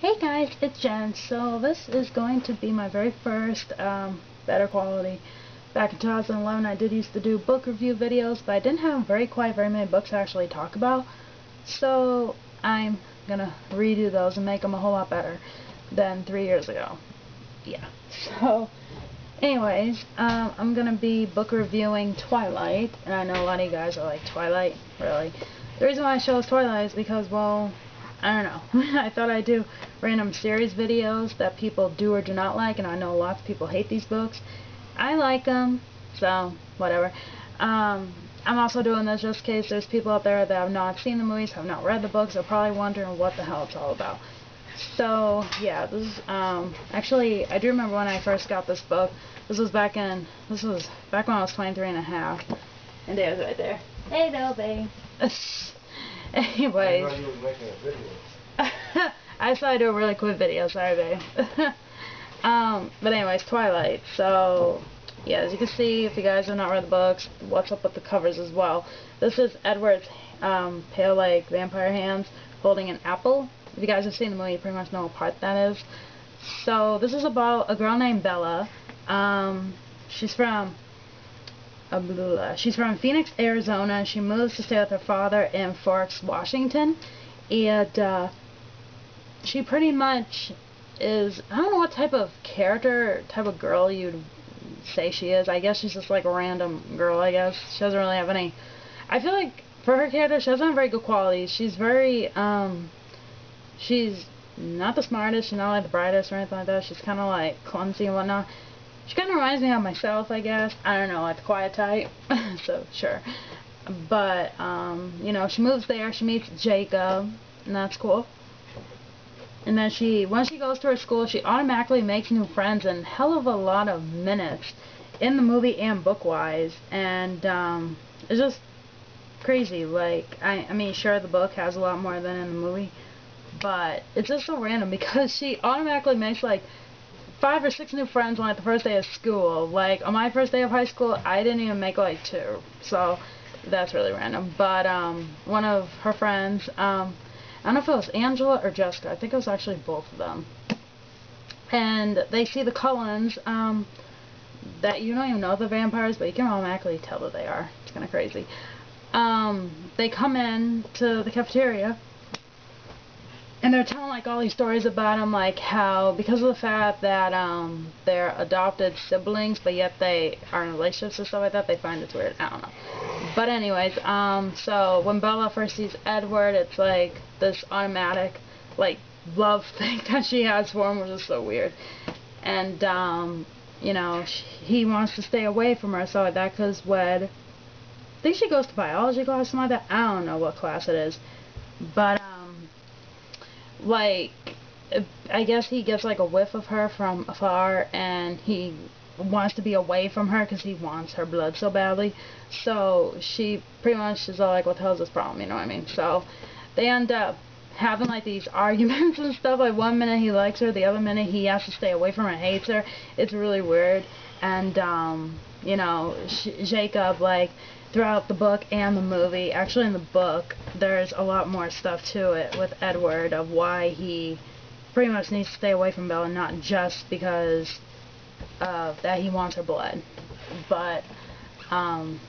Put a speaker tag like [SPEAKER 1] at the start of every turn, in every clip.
[SPEAKER 1] Hey guys, it's Jen. So this is going to be my very first um, better quality. Back in 2011 I did used to do book review videos, but I didn't have very quite very many books to actually talk about. So I'm gonna redo those and make them a whole lot better than three years ago. Yeah. So anyways, um, I'm gonna be book reviewing Twilight, and I know a lot of you guys are like, Twilight? Really? The reason why I chose Twilight is because, well, I don't know. I thought I'd do random series videos that people do or do not like, and I know lots of people hate these books. I like them, so whatever. Um, I'm also doing this just in case there's people out there that have not seen the movies, have not read the books, are probably wondering what the hell it's all about. So, yeah, this is, um, actually, I do remember when I first got this book. This was back in, this was back when I was 23 and a half. And there's right there. Hey, babe. Anyways. I thought I'd do a really quick video, sorry babe. um, but anyways, Twilight. So, yeah, as you can see, if you guys have not read the books, what's up with the covers as well. This is Edward's um, pale like vampire hands holding an apple. If you guys have seen the movie, you pretty much know what part that is. So, this is about a girl named Bella. Um, she's from She's from Phoenix, Arizona. She moves to stay with her father in Forks, Washington. And uh, she pretty much is, I don't know what type of character, type of girl you'd say she is. I guess she's just like a random girl, I guess. She doesn't really have any, I feel like for her character, she doesn't have very good qualities. She's very, um, she's not the smartest, she's not like the brightest or anything like that. She's kind of like clumsy and whatnot. She kind of reminds me of myself, I guess. I don't know, like the quiet type. so, sure. But, um, you know, she moves there. She meets Jacob, and that's cool. And then she, when she goes to her school, she automatically makes new friends in hell of a lot of minutes in the movie and book-wise. And, um, it's just crazy. Like, I, I mean, sure, the book has a lot more than in the movie. But it's just so random because she automatically makes, like, five or six new friends on like the first day of school. Like on my first day of high school, I didn't even make like two. So that's really random. But um, one of her friends, um, I don't know if it was Angela or Jessica. I think it was actually both of them. And they see the Cullens. Um, that you don't even know the vampires, but you can automatically tell that they are. It's kind of crazy. Um, they come in to the cafeteria and they're telling like all these stories about them, like how because of the fact that um they're adopted siblings, but yet they are in relationships and stuff like that, they find it's weird. I don't know. But anyways, um, so when Bella first sees Edward, it's like this automatic like love thing that she has for him, which is so weird. And um, you know, she, he wants to stay away from her, so like that, cause when I think she goes to biology class, something like that. I don't know what class it is, but like I guess he gets like a whiff of her from afar and he wants to be away from her because he wants her blood so badly. So she pretty much is all like, what the this problem? You know what I mean? So they end up having like these arguments and stuff. Like one minute he likes her, the other minute he has to stay away from her, hates her. It's really weird. And um, you know, Jacob like throughout the book and the movie. Actually, in the book, there's a lot more stuff to it with Edward of why he pretty much needs to stay away from Bella, not just because of that he wants her blood, but um,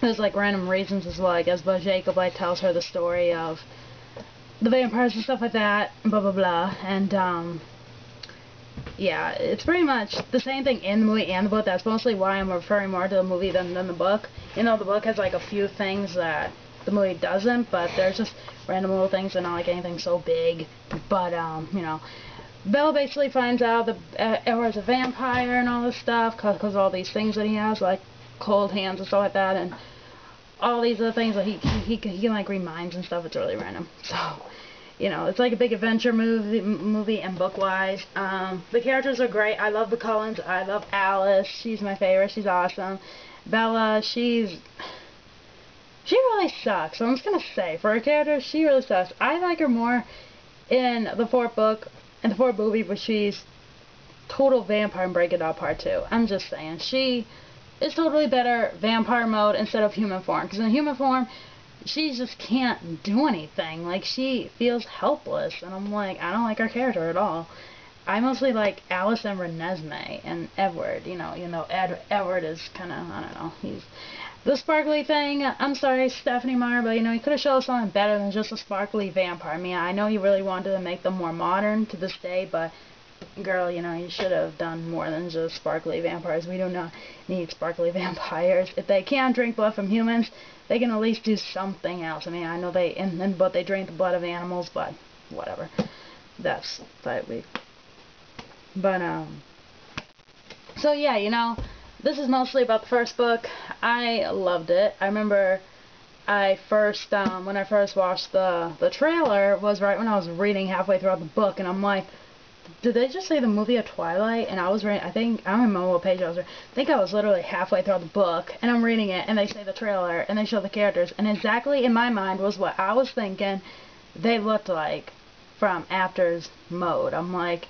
[SPEAKER 1] there's like random reasons as well. I guess, but Jacob like tells her the story of the vampires and stuff like that, blah blah blah, and um, yeah, it's pretty much the same thing in the movie and the book. That's mostly why I'm referring more to the movie than, than the book. You know, the book has like a few things that the movie doesn't, but there's just random little things and not like anything so big. But, um, you know, Bella basically finds out that uh, Edward's a vampire and all this stuff because all these things that he has, like cold hands and stuff like that, and all these other things that he, he, he, he can like reminds and stuff. It's really random. So, you know, it's like a big adventure movie, movie and book-wise. Um, the characters are great. I love the Cullens. I love Alice. She's my favorite. She's awesome. Bella, she's... She really sucks. I'm just going to say, for her character, she really sucks. I like her more in the fourth book, in the fourth movie, but she's total vampire and Breaking Dawn Part 2. I'm just saying. She is totally better vampire mode instead of human form. Because in human form, she just can't do anything. Like she feels helpless, and I'm like, I don't like her character at all. I mostly like Alice and Renesmee and Edward. You know, you know, Ed, Edward is kind of I don't know. He's the sparkly thing. I'm sorry, Stephenie Meyer, but you know, you could have shown us something better than just a sparkly vampire. I mean, I know you really wanted to make them more modern to this day, but girl, you know, you should have done more than just sparkly vampires. We do not need sparkly vampires. If they can't drink blood from humans, they can at least do something else. I mean, I know they, and, and but they drink the blood of animals, but whatever. That's fight week. But, um, so yeah, you know, this is mostly about the first book. I loved it. I remember I first, um, when I first watched the, the trailer, was right when I was reading halfway throughout the book, and I'm like, did they just say the movie of Twilight? And I was reading, I think, I don't remember what page I was reading. I think I was literally halfway through the book, and I'm reading it, and they say the trailer, and they show the characters, and exactly in my mind was what I was thinking they looked like from After's Mode. I'm like,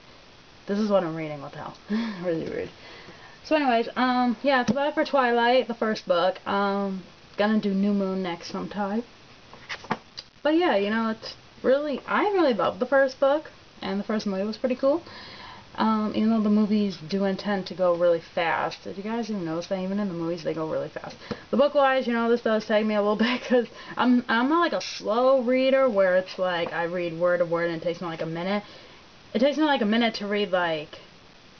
[SPEAKER 1] this is what I'm reading, what the hell? really weird. So anyways, um, yeah, it's about for Twilight, the first book. Um, gonna do New Moon next sometime. But yeah, you know, it's really, I really loved the first book and the first movie was pretty cool. Um, even though the movies do intend to go really fast. Did you guys even notice that? Even in the movies, they go really fast. The book-wise, you know, this does take me a little bit because I'm, I'm not like a slow reader where it's like I read word to word and it takes me like a minute. It takes me like a minute to read like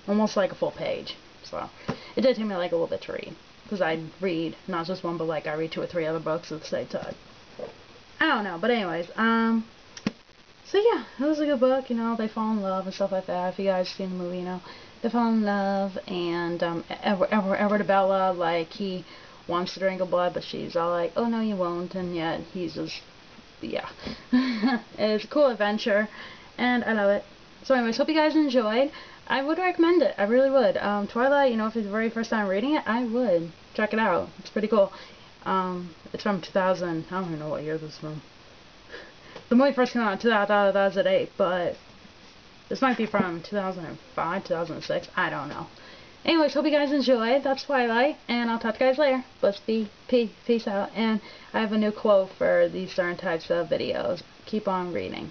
[SPEAKER 1] almost like a full page. So it did take me like a little bit to read because I read not just one, but like I read two or three other books at the same time. I don't know, but anyways, um, so yeah, it was a good book, you know, they fall in love and stuff like that. If you guys seen the movie, you know, they fall in love and um Edward, Edward, Edward Bella, like he wants to drink her blood, but she's all like, oh no you won't, and yet he's just, yeah. it's a cool adventure, and I love it. So anyways, hope you guys enjoyed. I would recommend it. I really would. Um, Twilight, you know, if it's the very first time reading it, I would. Check it out. It's pretty cool. Um, it's from 2000, I don't even know what year this is from the movie first came out in 2008, but this might be from 2005, 2006, I don't know. Anyways, hope you guys enjoyed. That's Twilight, and I'll talk to you guys later. Be peace out. And I have a new quote for these certain types of videos. Keep on reading.